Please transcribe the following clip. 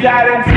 got it